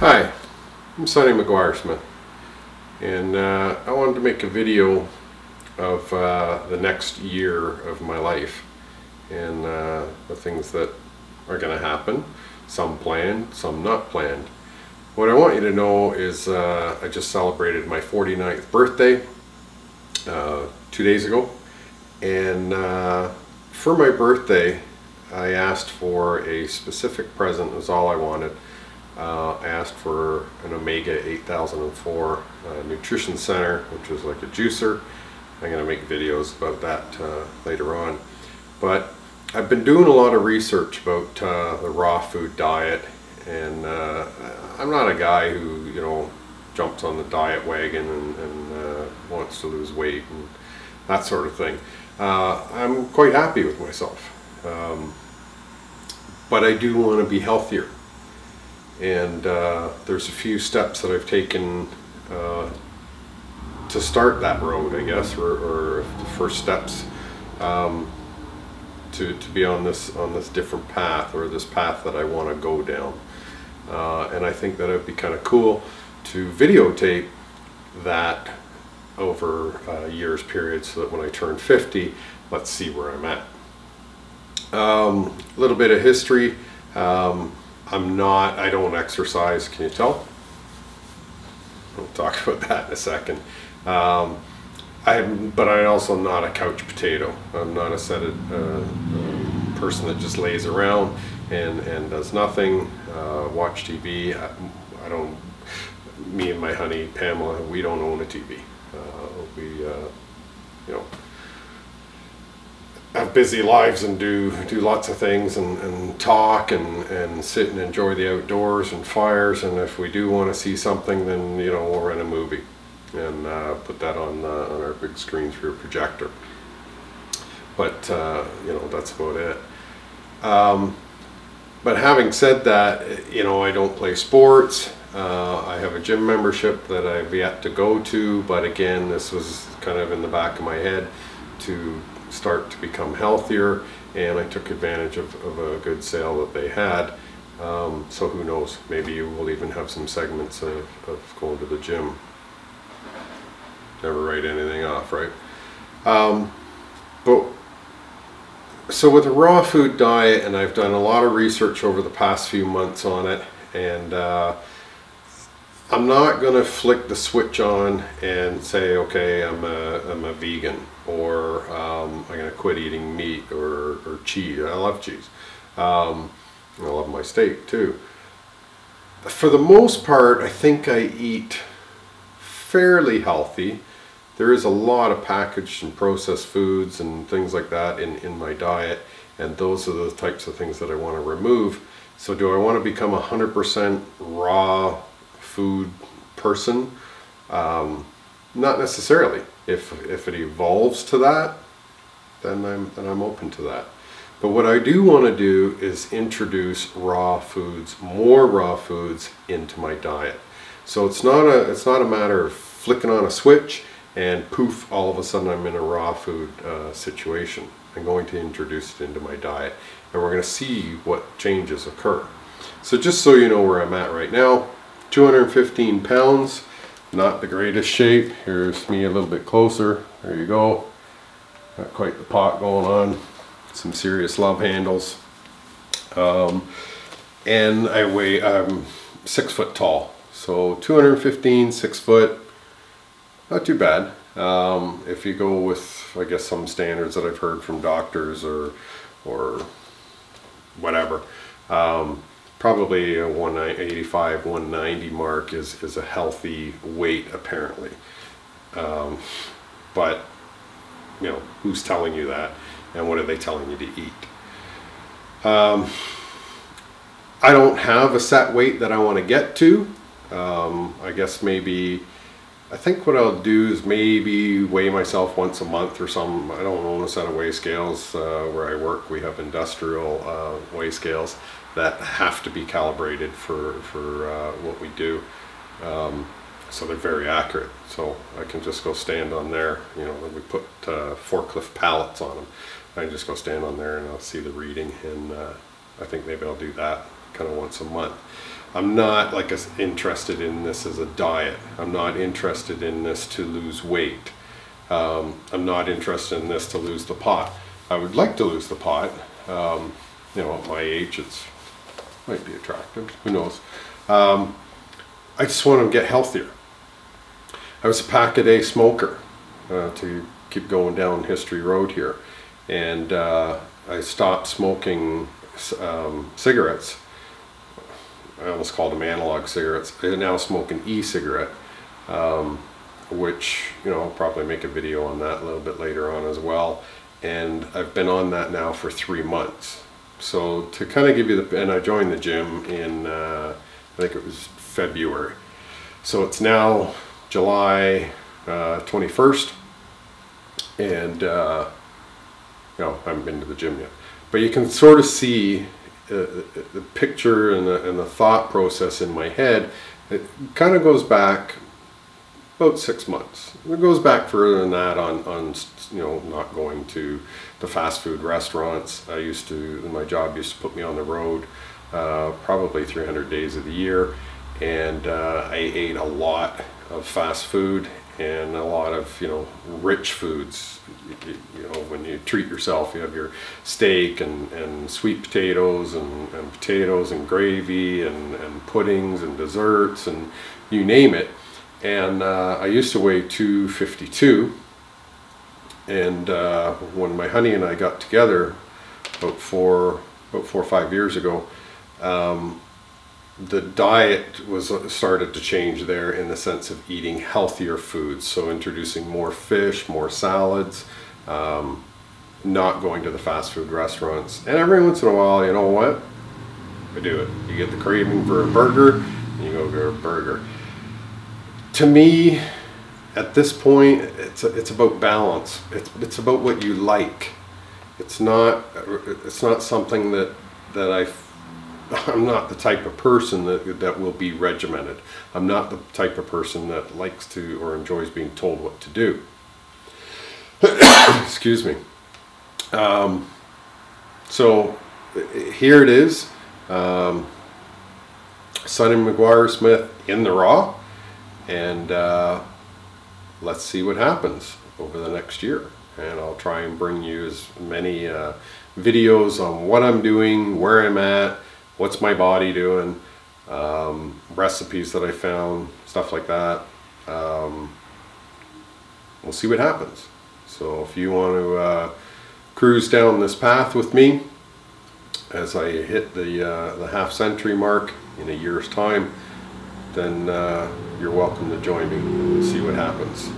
Hi, I'm Sonny McGuire Smith, and uh, I wanted to make a video of uh, the next year of my life and uh, the things that are going to happen, some planned, some not planned. What I want you to know is uh, I just celebrated my 49th birthday uh, two days ago, and uh, for my birthday I asked for a specific present, was all I wanted. Uh, asked for an Omega 8004 uh, Nutrition Center, which is like a juicer. I'm going to make videos about that uh, later on. But I've been doing a lot of research about uh, the raw food diet, and uh, I'm not a guy who, you know, jumps on the diet wagon and, and uh, wants to lose weight and that sort of thing. I'm quite happy with myself. Um, but I do want to be healthier and uh, there's a few steps that I've taken uh, to start that road, I guess, or, or the first steps um, to, to be on this on this different path or this path that I want to go down. Uh, and I think that it'd be kind of cool to videotape that over a year's period so that when I turn 50, let's see where I'm at. A um, little bit of history. Um, I'm not, I don't exercise, can you tell? We'll talk about that in a second. Um, I, but I'm also not a couch potato. I'm not a set of, uh, uh, person that just lays around and, and does nothing, uh, watch TV. I, I, don't, me and my honey, Pamela, we don't own a TV. Uh, we, uh, you know, have busy lives and do do lots of things and, and talk and, and sit and enjoy the outdoors and fires. And if we do want to see something then you know we'll rent a movie and uh, put that on uh, on our big screen through a projector. But uh, you know that's about it. Um, but having said that you know I don't play sports. Uh, I have a gym membership that I've yet to go to but again this was kind of in the back of my head to start to become healthier and I took advantage of, of a good sale that they had. Um, so who knows, maybe you will even have some segments of, of going to the gym. Never write anything off, right? Um, but so with a raw food diet, and I've done a lot of research over the past few months on it, and uh, I'm not going to flick the switch on and say, okay, I'm a, I'm a vegan or um, I'm going to quit eating meat or, or cheese. I love cheese. Um, I love my steak too. For the most part, I think I eat fairly healthy. There is a lot of packaged and processed foods and things like that in, in my diet and those are the types of things that I want to remove. So do I want to become a 100% raw food person? Um, not necessarily. If, if it evolves to that, then I'm, then I'm open to that. But what I do want to do is introduce raw foods, more raw foods into my diet. So it's not a, it's not a matter of flicking on a switch and poof, all of a sudden I'm in a raw food uh, situation. I'm going to introduce it into my diet and we're going to see what changes occur. So just so you know where I'm at right now, 215 pounds, not the greatest shape. Here's me a little bit closer. There you go. Got quite the pot going on. Some serious love handles. Um, and I weigh, I'm six foot tall. So 215, six foot, not too bad. Um, if you go with, I guess, some standards that I've heard from doctors or, or whatever. Um, probably a 185, 190 mark is, is a healthy weight apparently. Um, but, you know, who's telling you that and what are they telling you to eat? Um, I don't have a set weight that I want to get to. Um, I guess maybe, I think what I'll do is maybe weigh myself once a month or some, I don't own a set of weigh scales uh, where I work. We have industrial uh, weigh scales that have to be calibrated for, for uh, what we do. Um, so they're very accurate. So I can just go stand on there, you know, we put uh, forklift pallets on them. I can just go stand on there and I'll see the reading and uh, I think maybe I'll do that kind of once a month. I'm not like as interested in this as a diet. I'm not interested in this to lose weight. Um, I'm not interested in this to lose the pot. I would like to lose the pot. Um, you know, at my age, it's might be attractive. Who knows? Um, I just want to get healthier. I was a pack a day smoker uh, to keep going down history road here, and uh, I stopped smoking um, cigarettes. I almost called them analog cigarettes. I now smoke an e-cigarette, um, which you know I'll probably make a video on that a little bit later on as well. And I've been on that now for three months. So to kind of give you the, and I joined the gym in, uh, I think it was February. So it's now July uh, 21st, and uh, no, I haven't been to the gym yet. But you can sort of see uh, the picture and the, and the thought process in my head. It kind of goes back about six months. It goes back further than that on, on you know, not going to the fast food restaurants. I used to, my job used to put me on the road uh, probably 300 days of the year. And uh, I ate a lot of fast food and a lot of, you know, rich foods. You, you know, when you treat yourself, you have your steak and, and sweet potatoes and, and potatoes and gravy and, and puddings and desserts and you name it. And uh, I used to weigh 252 and uh, when my honey and I got together about four, about four or five years ago, um, the diet was uh, started to change there in the sense of eating healthier foods. So introducing more fish, more salads, um, not going to the fast food restaurants. And every once in a while, you know what? I do it. You get the craving for a burger, and you go get a burger. To me, at this point, it's it's about balance. It's it's about what you like. It's not it's not something that that I. I'm not the type of person that that will be regimented. I'm not the type of person that likes to or enjoys being told what to do. Excuse me. Um, so here it is. Um, Sonny McGuire Smith in the raw, and. Uh, let's see what happens over the next year. And I'll try and bring you as many uh, videos on what I'm doing, where I'm at, what's my body doing, um, recipes that I found, stuff like that. Um, we'll see what happens. So if you want to uh, cruise down this path with me as I hit the, uh, the half century mark in a year's time, then uh, you're welcome to join me and see what happens.